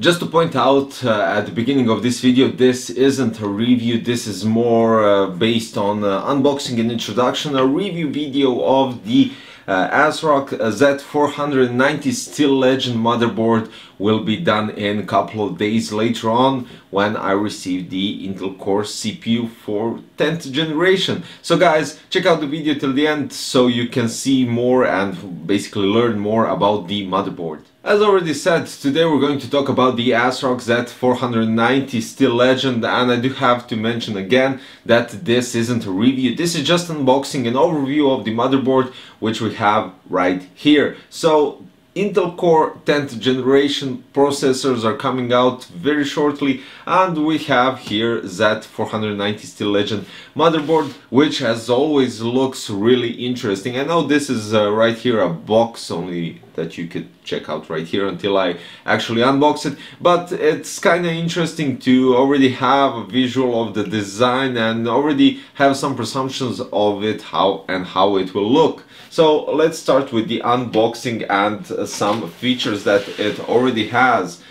Just to point out uh, at the beginning of this video, this isn't a review, this is more uh, based on uh, unboxing and introduction, a review video of the uh, ASRock Z490 Steel Legend motherboard will be done in a couple of days later on when I receive the Intel Core CPU for 10th generation. So guys, check out the video till the end so you can see more and basically learn more about the motherboard. As already said, today we're going to talk about the ASRock Z490 Steel Legend and I do have to mention again that this isn't a review, this is just unboxing an overview of the motherboard which we have right here. So Intel Core 10th generation processors are coming out very shortly and we have here Z490 Steel Legend motherboard which as always looks really interesting. I know this is uh, right here a box only that you could check out right here until I actually unbox it but it's kind of interesting to already have a visual of the design and already have some presumptions of it how and how it will look. So let's start with the unboxing and some features that it already has.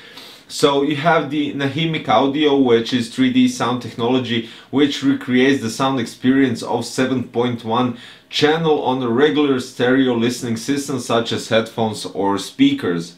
So you have the Nahimic Audio, which is 3D sound technology, which recreates the sound experience of 7.1 channel on a regular stereo listening system such as headphones or speakers.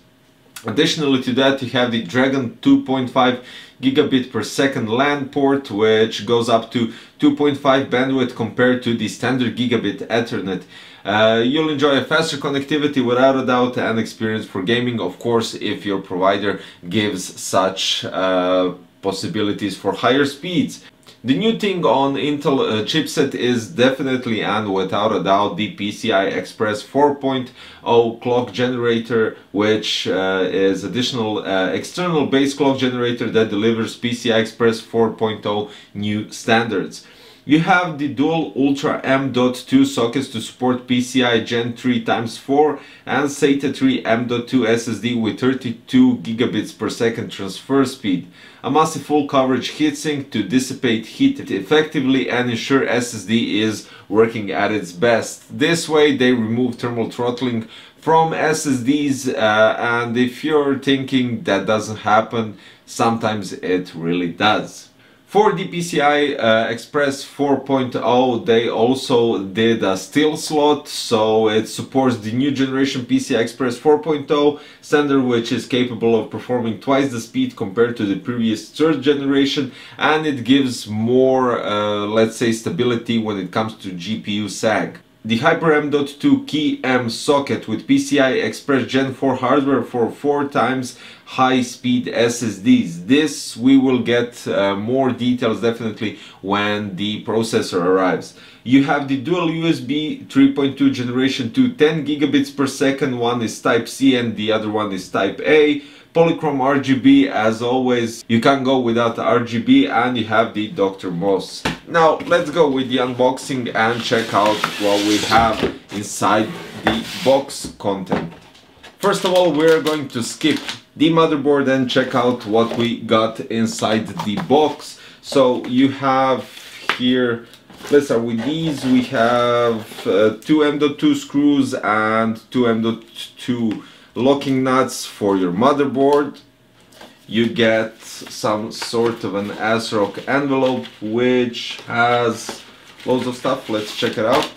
Additionally to that you have the Dragon 2.5 gigabit per second LAN port which goes up to 2.5 bandwidth compared to the standard gigabit Ethernet. Uh, you'll enjoy a faster connectivity without a doubt and experience for gaming of course if your provider gives such uh, possibilities for higher speeds. The new thing on Intel uh, chipset is definitely and without a doubt the PCI Express 4.0 clock generator which uh, is additional uh, external base clock generator that delivers PCI Express 4.0 new standards. You have the dual Ultra M.2 sockets to support PCI Gen 3 x 4 and SATA 3 M.2 SSD with 32 gigabits per second transfer speed. A massive full coverage heatsink to dissipate heat effectively and ensure SSD is working at its best. This way they remove thermal throttling from SSDs uh, and if you're thinking that doesn't happen, sometimes it really does. For the PCI uh, Express 4.0 they also did a steel slot so it supports the new generation PCI Express 4.0 standard which is capable of performing twice the speed compared to the previous third generation and it gives more uh, let's say stability when it comes to GPU sag. The Hyper M.2 Key M socket with PCI Express Gen 4 hardware for 4 times high-speed SSDs. This we will get uh, more details definitely when the processor arrives. You have the dual USB 3.2 generation 2 10 gigabits per second. One is Type C and the other one is Type A polychrome RGB as always you can't go without RGB and you have the Dr. MOS now let's go with the unboxing and check out what we have inside the box content. First of all we're going to skip the motherboard and check out what we got inside the box. So you have here let's start with these. We have uh, two M.2 screws and two M.2 locking nuts for your motherboard you get some sort of an ASRock envelope which has loads of stuff. Let's check it out.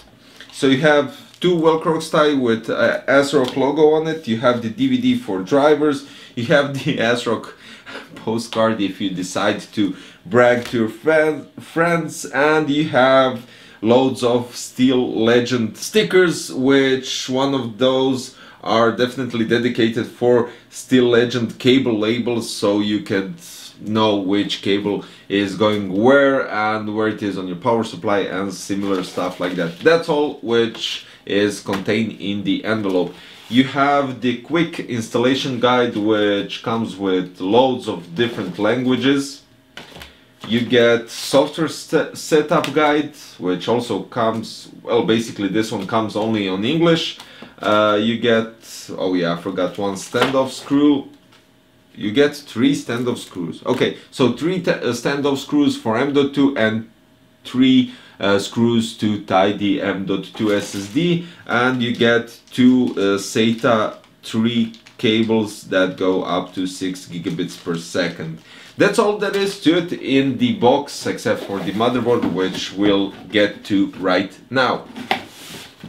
So you have two velcro tie with uh, ASRock logo on it. You have the DVD for drivers. You have the ASRock postcard if you decide to brag to your friend, friends. And you have loads of Steel Legend stickers which one of those are definitely dedicated for Steel Legend cable labels so you can know which cable is going where and where it is on your power supply and similar stuff like that. That's all which is contained in the envelope. You have the quick installation guide which comes with loads of different languages. You get software setup guide which also comes, well basically this one comes only on English. Uh, you get, oh yeah, I forgot one standoff screw. You get three standoff screws. Okay, so three uh, standoff screws for M.2 and three uh, screws to tie the M.2 SSD and you get two uh, SATA 3 cables that go up to 6 gigabits per second. That's all that is to it in the box except for the motherboard which we'll get to right now.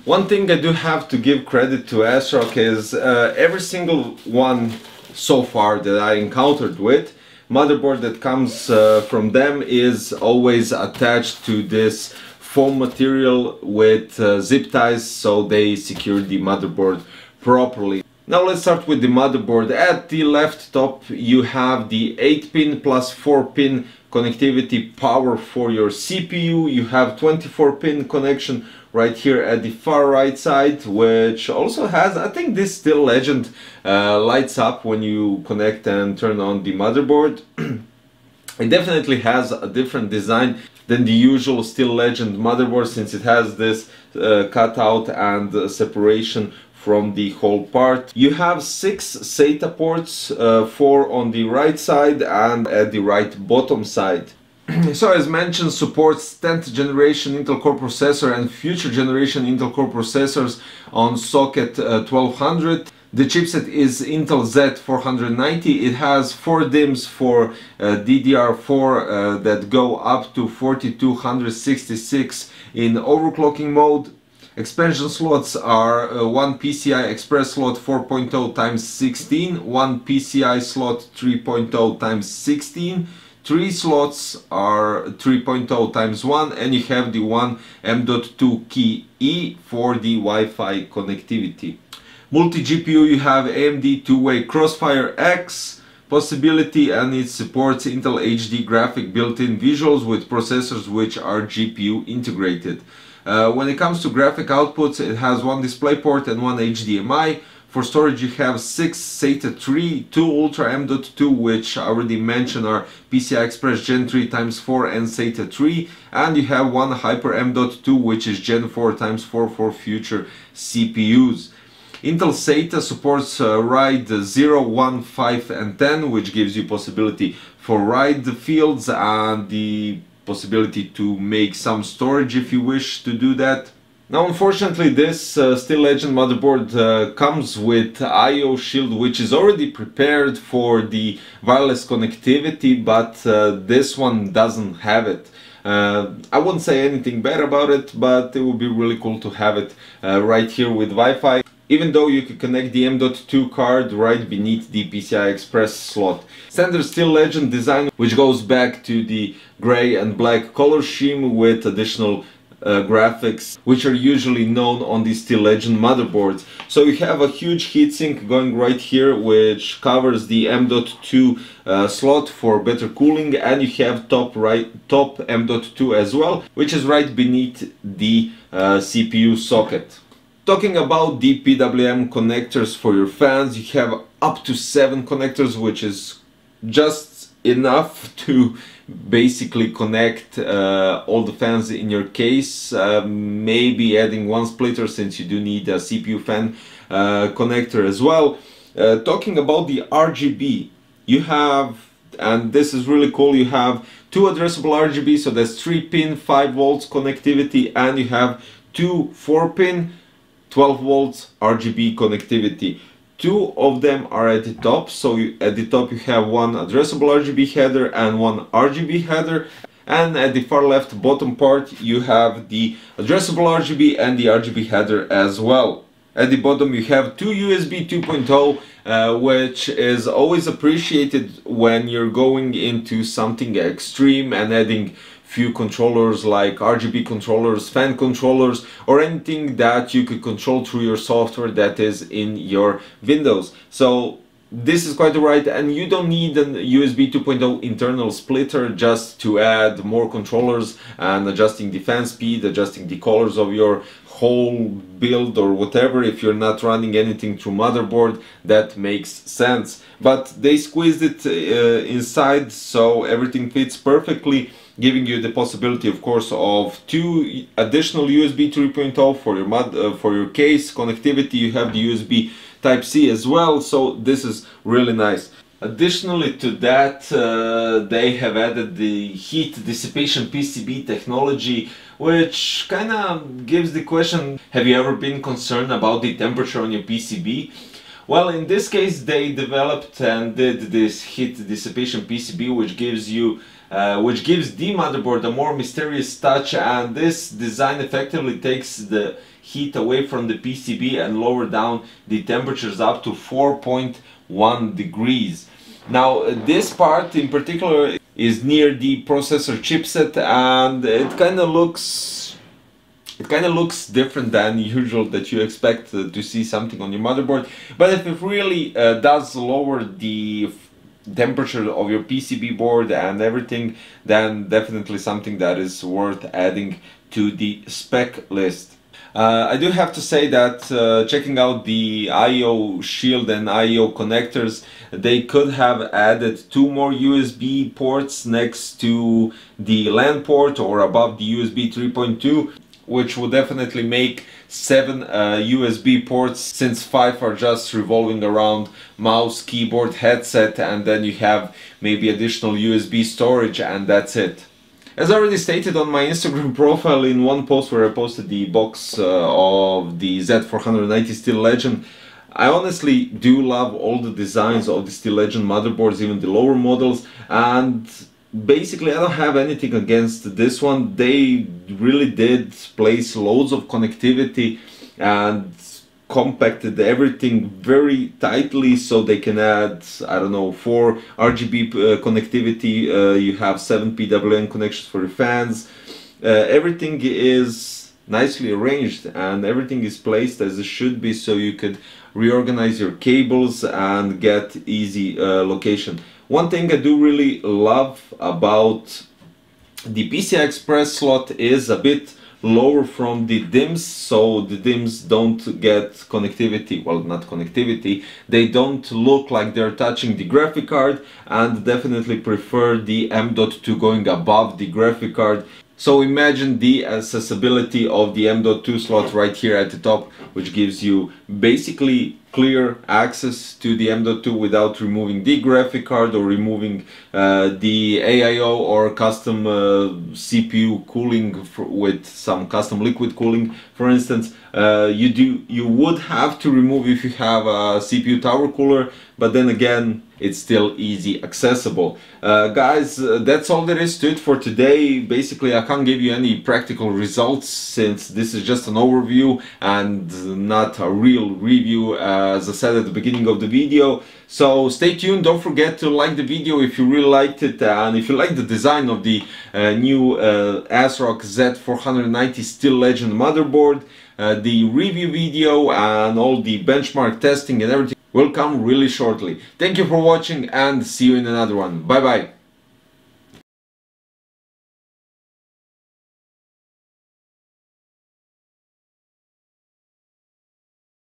One thing I do have to give credit to ASRock is uh, every single one so far that I encountered with motherboard that comes uh, from them is always attached to this foam material with uh, zip ties so they secure the motherboard properly. Now let's start with the motherboard. At the left top you have the 8 pin plus 4 pin connectivity power for your CPU. You have 24 pin connection right here at the far right side which also has I think this Steel Legend uh, lights up when you connect and turn on the motherboard it definitely has a different design than the usual Steel Legend motherboard since it has this uh, cutout and uh, separation from the whole part. You have six SATA ports, uh, four on the right side and at the right bottom side. so as mentioned supports 10th generation Intel Core processor and future generation Intel Core processors on socket uh, 1200 the chipset is Intel Z490 it has four DIMMs for uh, DDR4 uh, that go up to 4266 in overclocking mode. Expansion slots are uh, one PCI Express slot 4.0 times 16, one PCI slot 3.0 times 16, three slots are 3.0 times 1 and you have the one M.2 key E for the Wi-Fi connectivity. Multi-GPU you have AMD two-way Crossfire X possibility and it supports Intel HD graphic built-in visuals with processors which are GPU integrated. Uh, when it comes to graphic outputs it has one DisplayPort and one HDMI for storage you have 6 SATA 3, 2 Ultra M.2 which I already mentioned are PCI Express Gen 3 x 4 and SATA 3 and you have one Hyper M.2 which is Gen 4 x 4 for future CPUs. Intel SATA supports uh, RAID 0, 1, 5 and 10 which gives you possibility for RAID fields and the possibility to make some storage if you wish to do that. Now unfortunately this uh, Steel Legend motherboard uh, comes with IO Shield which is already prepared for the wireless connectivity but uh, this one doesn't have it. Uh, I won't say anything bad about it but it would be really cool to have it uh, right here with Wi-Fi even though you can connect the M.2 card right beneath the PCI Express slot. Standard Steel Legend design which goes back to the gray and black color scheme with additional uh, graphics which are usually known on the Steel Legend motherboards. So you have a huge heatsink going right here which covers the M.2 uh, slot for better cooling and you have top right top M.2 as well which is right beneath the uh, CPU socket. Talking about the PWM connectors for your fans, you have up to seven connectors which is just enough to basically connect uh, all the fans in your case. Uh, maybe adding one splitter since you do need a CPU fan uh, connector as well. Uh, talking about the RGB you have and this is really cool you have two addressable RGB so that's 3 pin 5 volts connectivity and you have two 4 pin 12 volts RGB connectivity Two of them are at the top, so you, at the top you have one addressable RGB header and one RGB header and at the far left bottom part you have the addressable RGB and the RGB header as well. At the bottom you have two USB 2.0 uh, which is always appreciated when you're going into something extreme and adding few controllers like RGB controllers, fan controllers, or anything that you could control through your software that is in your Windows. So this is quite right and you don't need a USB 2.0 internal splitter just to add more controllers and adjusting the fan speed, adjusting the colors of your whole build or whatever. If you're not running anything through motherboard that makes sense. But they squeezed it uh, inside so everything fits perfectly giving you the possibility of course of two additional USB 3.0 for your mod uh, for your case connectivity you have the USB type C as well so this is really nice Additionally to that, uh, they have added the heat dissipation PCB technology, which kind of gives the question, have you ever been concerned about the temperature on your PCB? Well, in this case, they developed and did this heat dissipation PCB, which gives you, uh, which gives the motherboard a more mysterious touch, and this design effectively takes the heat away from the PCB and lower down the temperatures up to 4.1 degrees. Now, this part in particular is near the processor chipset, and it kind of looks it kind of looks different than usual that you expect uh, to see something on your motherboard but if it really uh, does lower the temperature of your PCB board and everything then definitely something that is worth adding to the spec list. Uh, I do have to say that uh, checking out the IO shield and IO connectors, they could have added two more USB ports next to the LAN port or above the USB 3.2 which would definitely make seven uh, USB ports since five are just revolving around mouse, keyboard, headset and then you have maybe additional USB storage and that's it. As already stated on my Instagram profile in one post where I posted the box uh, of the Z490 Steel Legend I honestly do love all the designs of the Steel Legend motherboards, even the lower models and basically I don't have anything against this one. They really did place loads of connectivity and compacted everything very tightly so they can add I don't know four RGB uh, connectivity. Uh, you have seven PWM connections for the fans. Uh, everything is nicely arranged and everything is placed as it should be so you could reorganize your cables and get easy uh, location. One thing I do really love about the PCI Express slot is a bit lower from the DIMMs so the DIMMs don't get connectivity well not connectivity. They don't look like they're touching the graphic card and definitely prefer the M.2 going above the graphic card. So imagine the accessibility of the M.2 slot right here at the top which gives you basically clear access to the M.2 without removing the graphic card or removing uh, the AIO or custom uh, CPU cooling with some custom liquid cooling. For instance uh, you do you would have to remove if you have a CPU tower cooler but then again it's still easy accessible. Uh, guys uh, that's all there is to it for today. Basically I can't give you any practical results since this is just an overview and not a real review as I said at the beginning of the video. So stay tuned. Don't forget to like the video if you really liked it. And if you like the design of the uh, new uh, ASRock Z490 Steel Legend motherboard uh, the review video and all the benchmark testing and everything will come really shortly. Thank you for watching and see you in another one. Bye bye.